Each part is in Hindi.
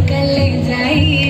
निकल जाइए।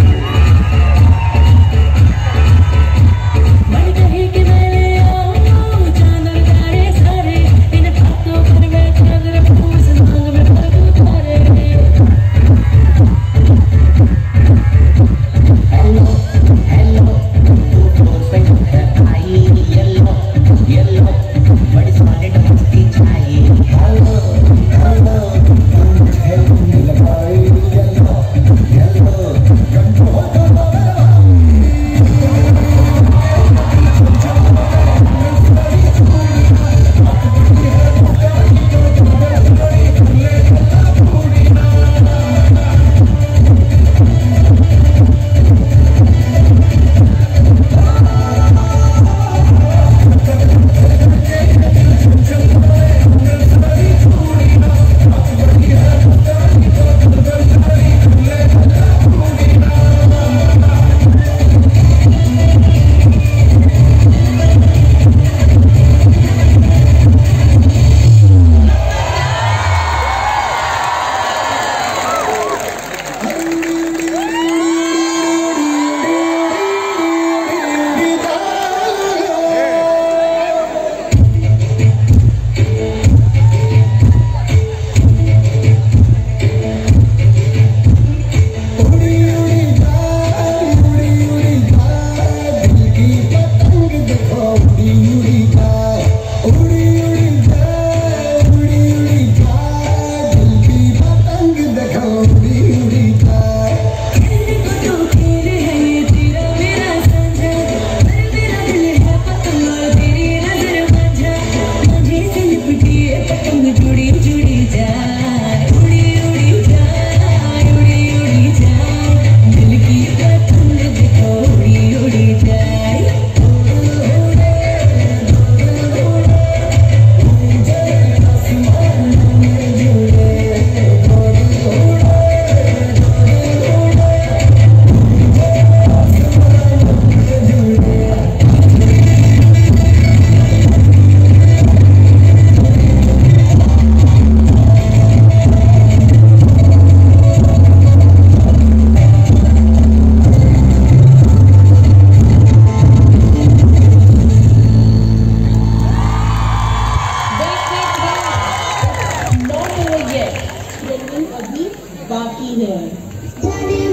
अभी बाकी है।